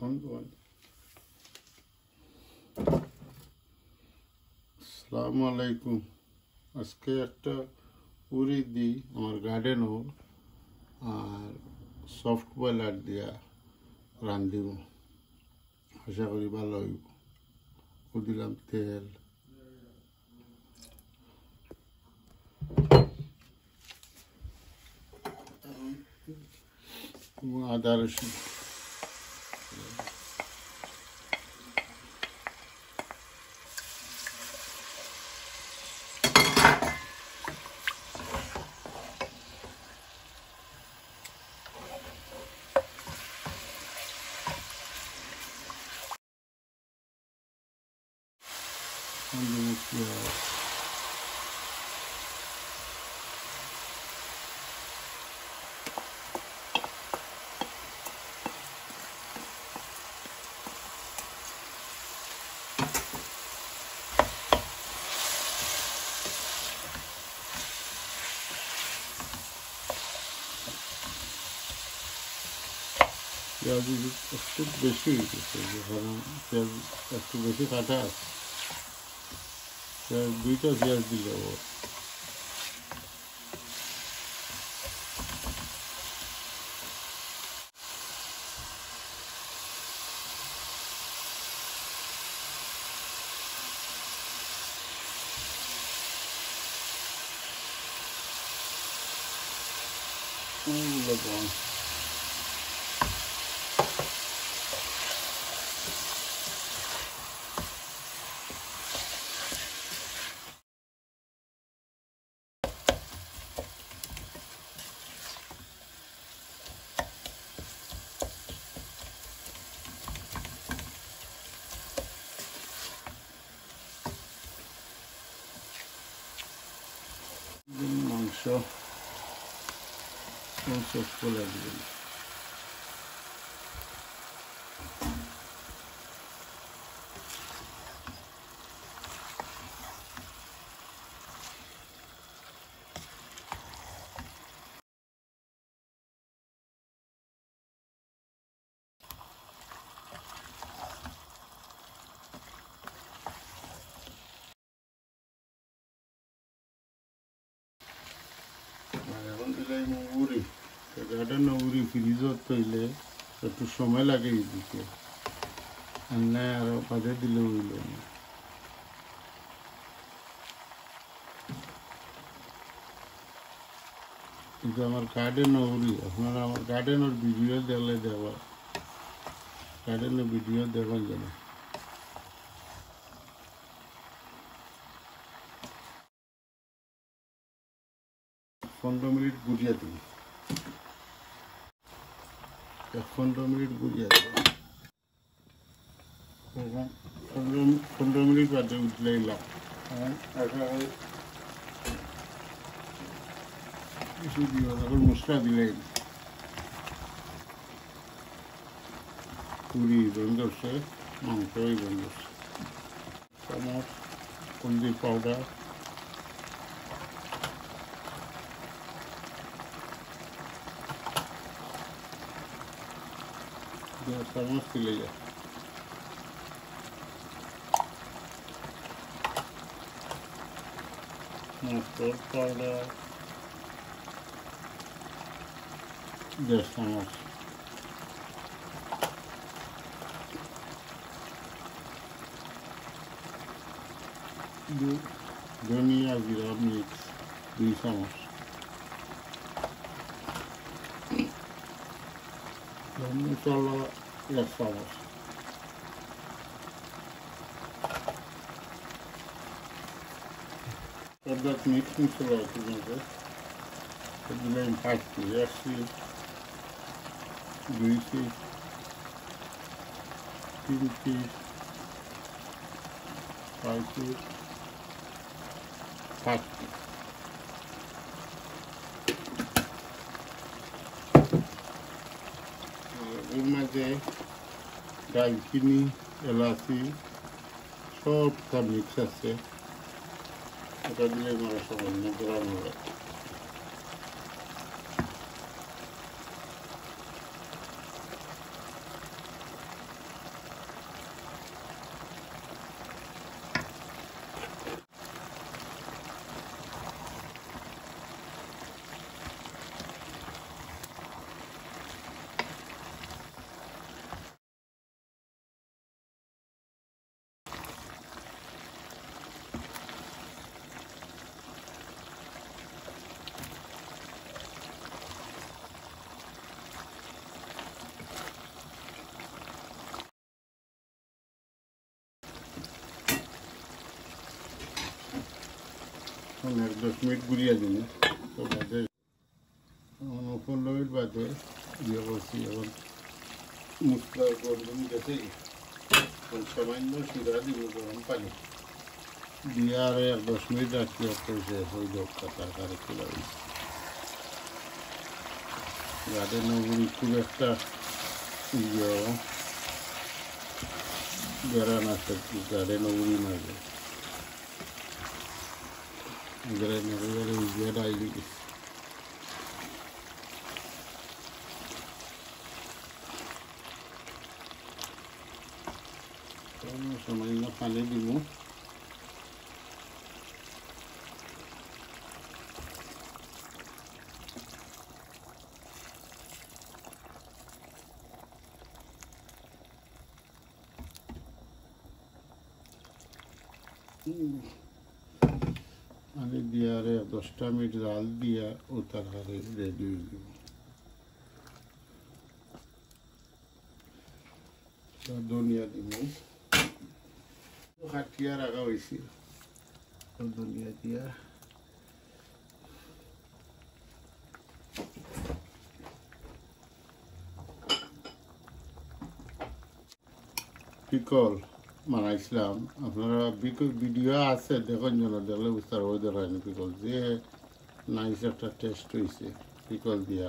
বন্ধ বন্ধ আসসালামু আলাইকুম আজকে একটা পুরি দিই আমার গার্ডেন গার্ডেনও আর সফট বয়লার দিয়া রান্ধিব আশা করি ভালো হইব ও দিলাম তেল আদা রসুন Und jetzt hier. Ja, dieses, das tut beschützt. Das tut beschützt. Büyükler biraz değil o. Ooh, look on. só com seus coleguinhas. দিলাই উড়ি উড়ি ফ্রিজত তৈলে একটু সময় লাগে দিতে না আরও বাদে দিলে উইল না। কিন্তু আমার গার্ডেন উড়ি আপনারা আমার গার্ডেনের ভিডিও দেখলে দেওয়া গার্ডেনের ভিডিও দেখবেন যেন পনেরো মিনিট দিই এক পনেরো মিনিট দেব এখন পনেরো মিনিট বাদে উঠলে এলাম। এখন কিছু দিও এখন মশলা দিলে পুরি বন্ধ করছে মাংসই বন্ধ চামচ হলদি powder otra más que le motor para desarmar do Dönüyor biraz mix. no muutalla ja Savossa. Tätä miksi nyt tulee kuitenkin? Tätä löin kaikki jäsi, lyisi, kilpi, kaikki, kaikki. তিন ডালচিনি এলাচি সব তার মিক্স আছে এটা দিয়ে মারা সামান্য গ্রাম হবে এখন এক দশ মিনিট গুড়িয়ে দিন তো বাদে পনেরো মিনিট বাদে ইয়ে করছি এখন মুসলা গরম গেছে এখন সামান্য শিরা দিব গরম পানি দিয়ে আর এক দশ মিনিট রাখি একটা শেষ হয়ে যাক তরকারি চলে গার্ডেন নগরী খুব একটা ইয়ে বেড়ান আছে গার্ডেন নগরী মাঝে There everywhere is your ID. સમયમાં પાણી દીધું Mm-hmm. পানি দিয়ে আরে দশটা মিনিট জাল দিয়া ও তরকারি রেডি হয়ে যাব। ধনিয়া দিব। খাটিয়া রাখা হয়েছে। ধনিয়া দিয়া। পিকল। বানাইছিলাম আপনারা ভিডিও আছে, দেখুন যেন দেখলে বুঝতে পারব দেখায়নি পিকল যে নাইস একটা টেস্ট হয়েছে পিকল দিয়া।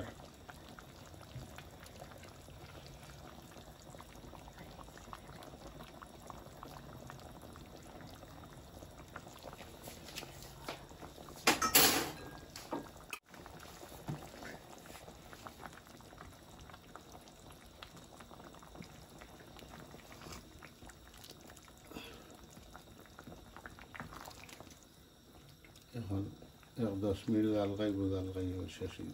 ياخذ ياخذ اسمي الله الغيب ذا الغيب الشديد